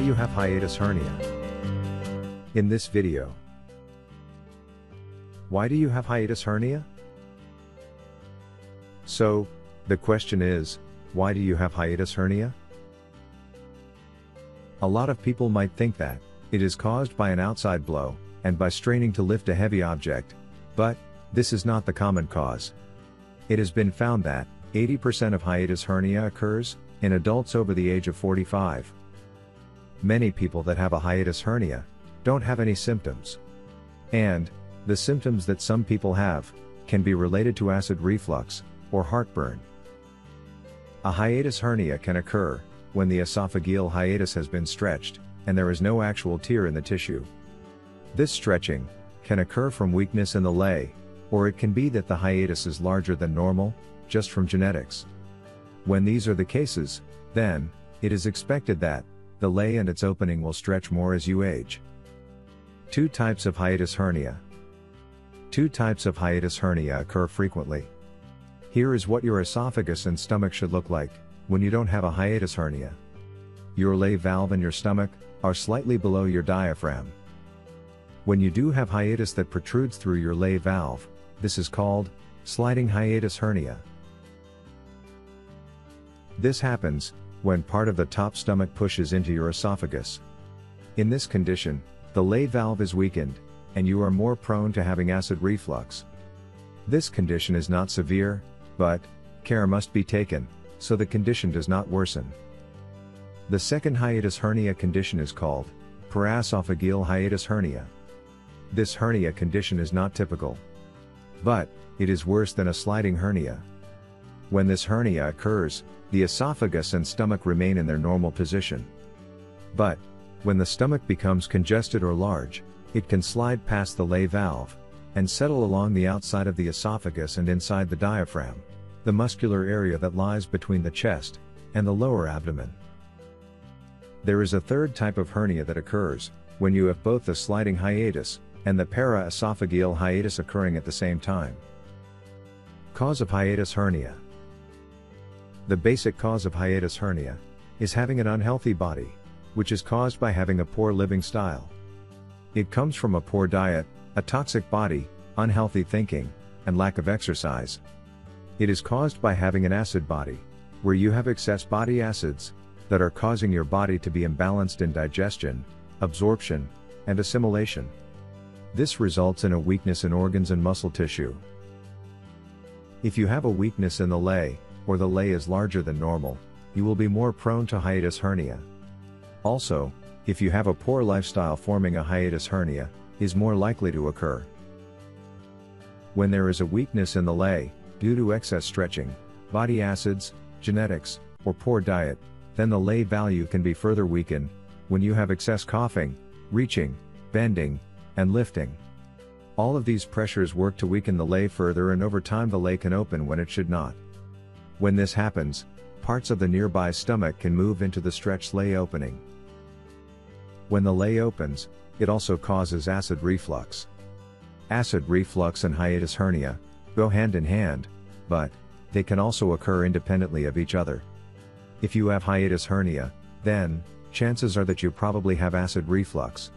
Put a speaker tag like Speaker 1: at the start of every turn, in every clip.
Speaker 1: you have hiatus hernia. In this video. Why do you have hiatus hernia? So, the question is, why do you have hiatus hernia? A lot of people might think that, it is caused by an outside blow, and by straining to lift a heavy object, but, this is not the common cause. It has been found that, 80% of hiatus hernia occurs, in adults over the age of 45. Many people that have a hiatus hernia, don't have any symptoms. And, the symptoms that some people have, can be related to acid reflux, or heartburn. A hiatus hernia can occur, when the esophageal hiatus has been stretched, and there is no actual tear in the tissue. This stretching, can occur from weakness in the lay, or it can be that the hiatus is larger than normal, just from genetics. When these are the cases, then, it is expected that, the lay and its opening will stretch more as you age. Two types of hiatus hernia. Two types of hiatus hernia occur frequently. Here is what your esophagus and stomach should look like, when you don't have a hiatus hernia. Your lay valve and your stomach, are slightly below your diaphragm. When you do have hiatus that protrudes through your lay valve, this is called, sliding hiatus hernia. This happens, when part of the top stomach pushes into your esophagus. In this condition, the lay valve is weakened, and you are more prone to having acid reflux. This condition is not severe, but, care must be taken, so the condition does not worsen. The second hiatus hernia condition is called, paraesophageal hiatus hernia. This hernia condition is not typical. But, it is worse than a sliding hernia. When this hernia occurs, the esophagus and stomach remain in their normal position. But, when the stomach becomes congested or large, it can slide past the lay valve, and settle along the outside of the esophagus and inside the diaphragm, the muscular area that lies between the chest, and the lower abdomen. There is a third type of hernia that occurs, when you have both the sliding hiatus, and the paraesophageal hiatus occurring at the same time. Cause of hiatus hernia. The basic cause of hiatus hernia is having an unhealthy body, which is caused by having a poor living style. It comes from a poor diet, a toxic body, unhealthy thinking, and lack of exercise. It is caused by having an acid body, where you have excess body acids that are causing your body to be imbalanced in digestion, absorption, and assimilation. This results in a weakness in organs and muscle tissue. If you have a weakness in the lay, or the lay is larger than normal, you will be more prone to hiatus hernia. Also, if you have a poor lifestyle forming a hiatus hernia, is more likely to occur. When there is a weakness in the lay, due to excess stretching, body acids, genetics, or poor diet, then the lay value can be further weakened, when you have excess coughing, reaching, bending, and lifting. All of these pressures work to weaken the lay further and over time the lay can open when it should not. When this happens, parts of the nearby stomach can move into the stretched lay opening. When the lay opens, it also causes acid reflux. Acid reflux and hiatus hernia go hand in hand, but they can also occur independently of each other. If you have hiatus hernia, then chances are that you probably have acid reflux.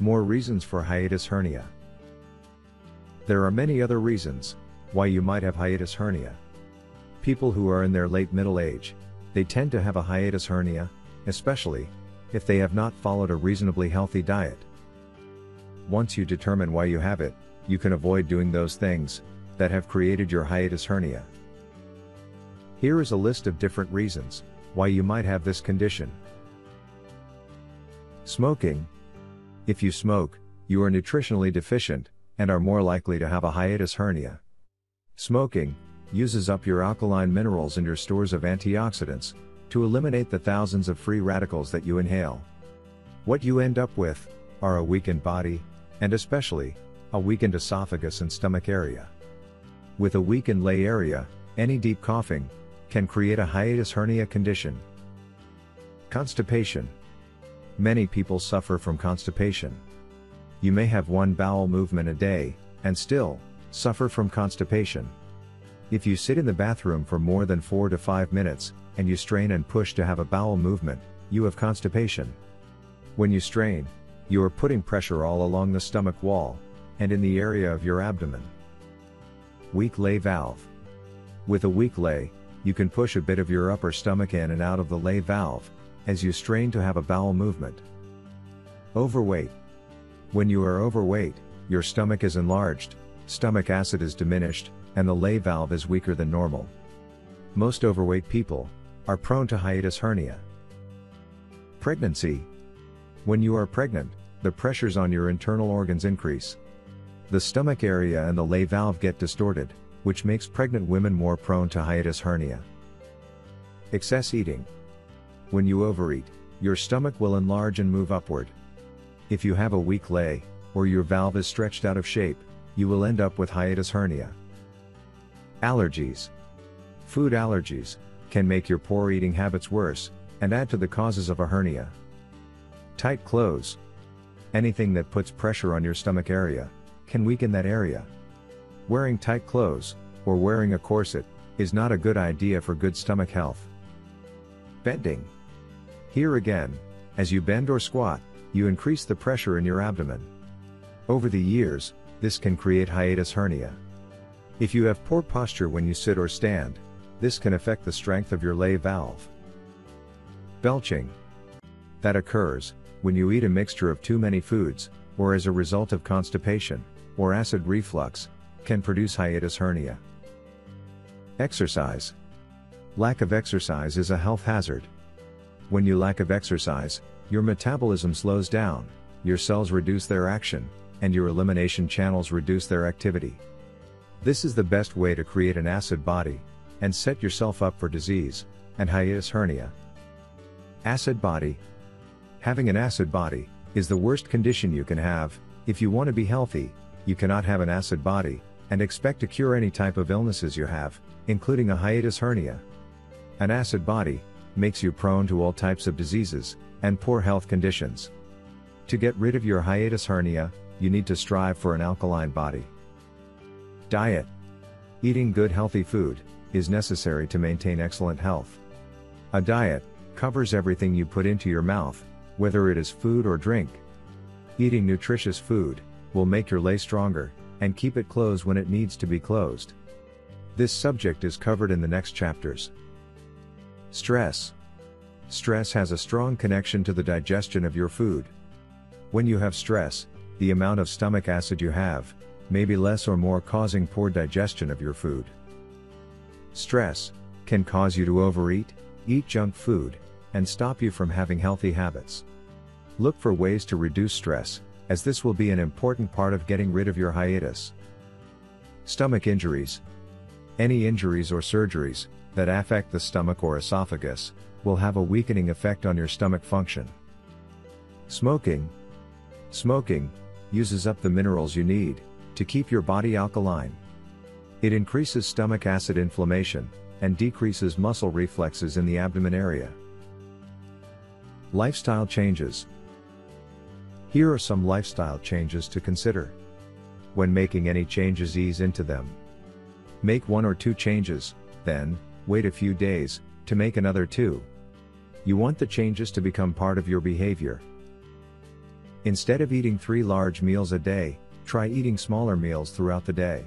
Speaker 1: More reasons for hiatus hernia. There are many other reasons why you might have hiatus hernia. People who are in their late middle age, they tend to have a hiatus hernia, especially if they have not followed a reasonably healthy diet. Once you determine why you have it, you can avoid doing those things that have created your hiatus hernia. Here is a list of different reasons why you might have this condition. Smoking, if you smoke, you are nutritionally deficient, and are more likely to have a hiatus hernia. Smoking uses up your alkaline minerals and your stores of antioxidants to eliminate the thousands of free radicals that you inhale. What you end up with are a weakened body, and especially a weakened esophagus and stomach area. With a weakened lay area, any deep coughing can create a hiatus hernia condition. Constipation Many people suffer from constipation. You may have one bowel movement a day, and still, suffer from constipation. If you sit in the bathroom for more than 4 to 5 minutes, and you strain and push to have a bowel movement, you have constipation. When you strain, you are putting pressure all along the stomach wall, and in the area of your abdomen. Weak lay valve. With a weak lay, you can push a bit of your upper stomach in and out of the lay valve, as you strain to have a bowel movement. Overweight. When you are overweight, your stomach is enlarged, stomach acid is diminished, and the lay valve is weaker than normal. Most overweight people are prone to hiatus hernia. Pregnancy. When you are pregnant, the pressures on your internal organs increase. The stomach area and the lay valve get distorted, which makes pregnant women more prone to hiatus hernia. Excess eating. When you overeat, your stomach will enlarge and move upward. If you have a weak lay, or your valve is stretched out of shape, you will end up with hiatus hernia. Allergies. Food allergies can make your poor eating habits worse and add to the causes of a hernia. Tight clothes. Anything that puts pressure on your stomach area can weaken that area. Wearing tight clothes or wearing a corset is not a good idea for good stomach health. Bending. Here again, as you bend or squat, you increase the pressure in your abdomen. Over the years, this can create hiatus hernia. If you have poor posture when you sit or stand, this can affect the strength of your lay valve. Belching. That occurs when you eat a mixture of too many foods, or as a result of constipation, or acid reflux, can produce hiatus hernia. Exercise. Lack of exercise is a health hazard. When you lack of exercise, your metabolism slows down, your cells reduce their action, and your elimination channels reduce their activity. This is the best way to create an acid body, and set yourself up for disease, and hiatus hernia. Acid body. Having an acid body, is the worst condition you can have, if you want to be healthy, you cannot have an acid body, and expect to cure any type of illnesses you have, including a hiatus hernia. An acid body, makes you prone to all types of diseases, and poor health conditions. To get rid of your hiatus hernia, you need to strive for an alkaline body. Diet. Eating good healthy food, is necessary to maintain excellent health. A diet, covers everything you put into your mouth, whether it is food or drink. Eating nutritious food, will make your lay stronger, and keep it closed when it needs to be closed. This subject is covered in the next chapters. Stress. Stress has a strong connection to the digestion of your food. When you have stress, the amount of stomach acid you have, may be less or more causing poor digestion of your food. Stress, can cause you to overeat, eat junk food, and stop you from having healthy habits. Look for ways to reduce stress, as this will be an important part of getting rid of your hiatus. Stomach injuries. Any injuries or surgeries, that affect the stomach or esophagus, will have a weakening effect on your stomach function. Smoking. Smoking uses up the minerals you need to keep your body alkaline. It increases stomach acid inflammation and decreases muscle reflexes in the abdomen area. Lifestyle changes. Here are some lifestyle changes to consider. When making any changes, ease into them. Make one or two changes, then, wait a few days, to make another two. You want the changes to become part of your behavior. Instead of eating three large meals a day, try eating smaller meals throughout the day.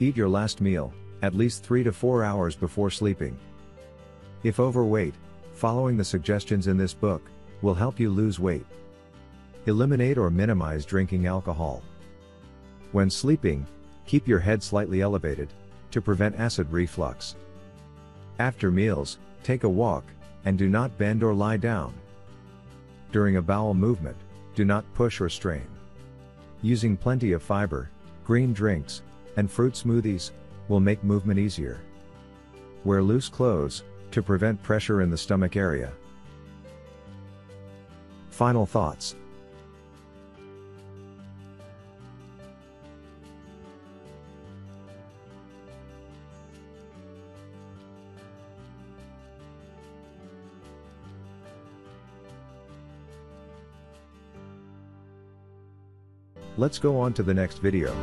Speaker 1: Eat your last meal, at least 3 to 4 hours before sleeping. If overweight, following the suggestions in this book, will help you lose weight. Eliminate or minimize drinking alcohol. When sleeping, keep your head slightly elevated, to prevent acid reflux. After meals, take a walk, and do not bend or lie down. During a bowel movement, do not push or strain. Using plenty of fiber, green drinks, and fruit smoothies, will make movement easier. Wear loose clothes, to prevent pressure in the stomach area. Final thoughts. Let's go on to the next video.